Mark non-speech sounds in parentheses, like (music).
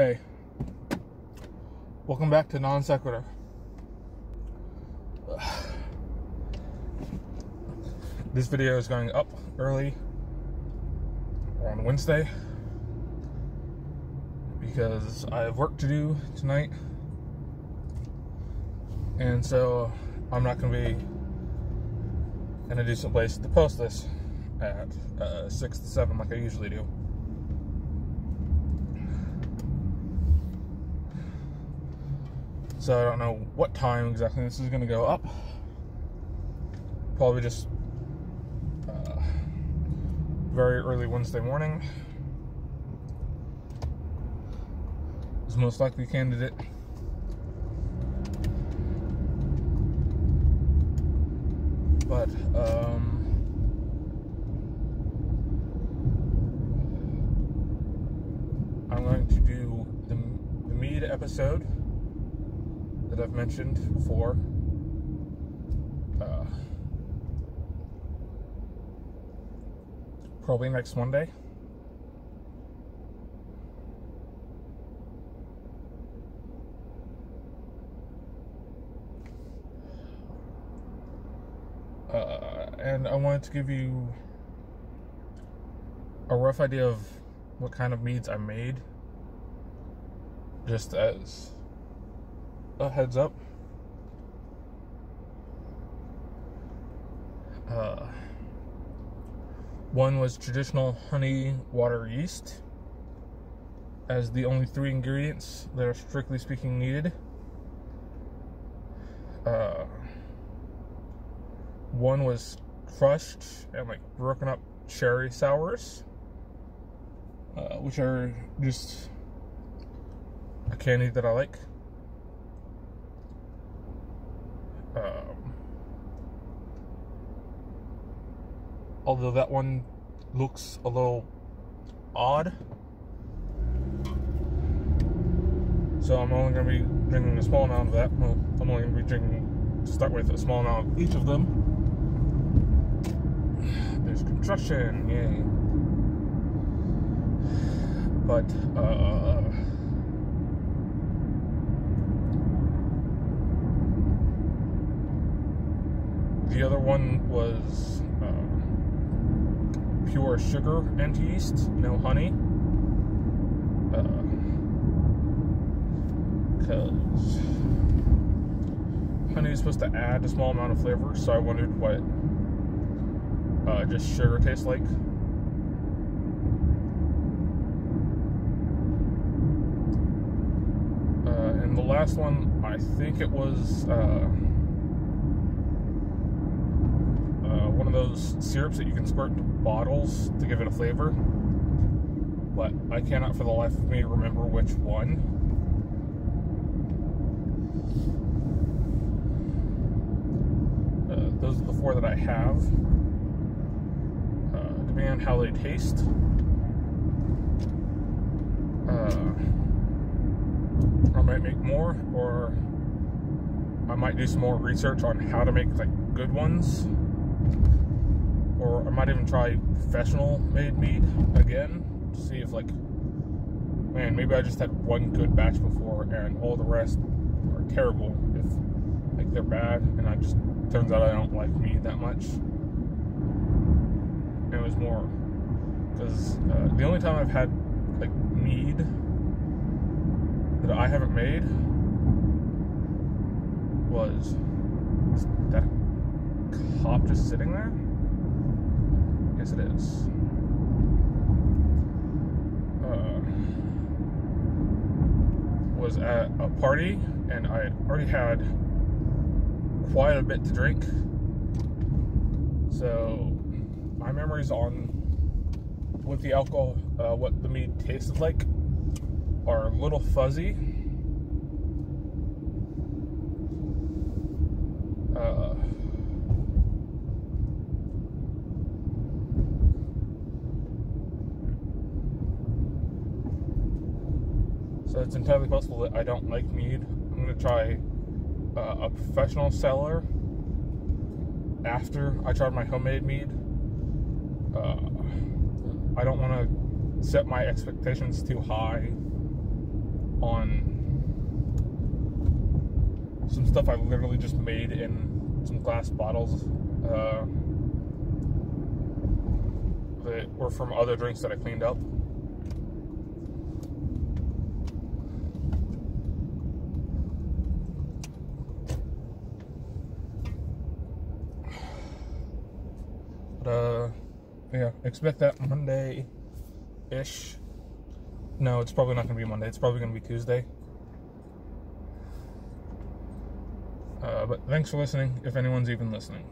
Hey, welcome back to Non Sequitur. (sighs) This video is going up early on Wednesday because I have work to do tonight, and so I'm not going to be in a decent place to post this at uh, 6 to 7 like I usually do. So I don't know what time exactly this is going to go up. Probably just uh, very early Wednesday morning. Is most likely candidate. But um, I'm going to do the, the Mead episode I've mentioned before. Uh, probably next Monday. Uh, and I wanted to give you a rough idea of what kind of meads I made, just as a heads up. Uh, one was traditional honey water yeast as the only three ingredients that are strictly speaking needed. Uh, one was crushed and like broken up cherry sours, uh, which are just a candy that I like. Um, although that one looks a little odd. So I'm only going to be drinking a small amount of that. Well, I'm only going to be drinking, to start with, a small amount of each of them. There's construction, yay. But, uh, the other one was pure sugar and yeast, no honey. Because uh, honey is supposed to add a small amount of flavor, so I wondered what uh, just sugar tastes like. Uh, and the last one, I think it was. Uh, one of those syrups that you can squirt into bottles to give it a flavor. But I cannot for the life of me remember which one. Uh, those are the four that I have. Uh, depending on how they taste. Uh, I might make more, or I might do some more research on how to make like good ones or I might even try professional made mead again to see if like man maybe I just had one good batch before and all the rest are terrible if like they're bad and I just turns out I don't like mead that much. And it was more because uh, the only time I've had like mead that I haven't made was that cop just sitting there Yes, it is. Uh, was at a party and I had already had quite a bit to drink. So my memories on what the alcohol, uh, what the mead tasted like, are a little fuzzy. Uh, So it's entirely possible that I don't like mead. I'm to try uh, a professional cellar after I tried my homemade mead. Uh, I don't want to set my expectations too high on some stuff I literally just made in some glass bottles uh, that were from other drinks that I cleaned up. But, uh, yeah, expect that Monday ish. No, it's probably not going to be Monday. It's probably going to be Tuesday. Uh, but thanks for listening, if anyone's even listening.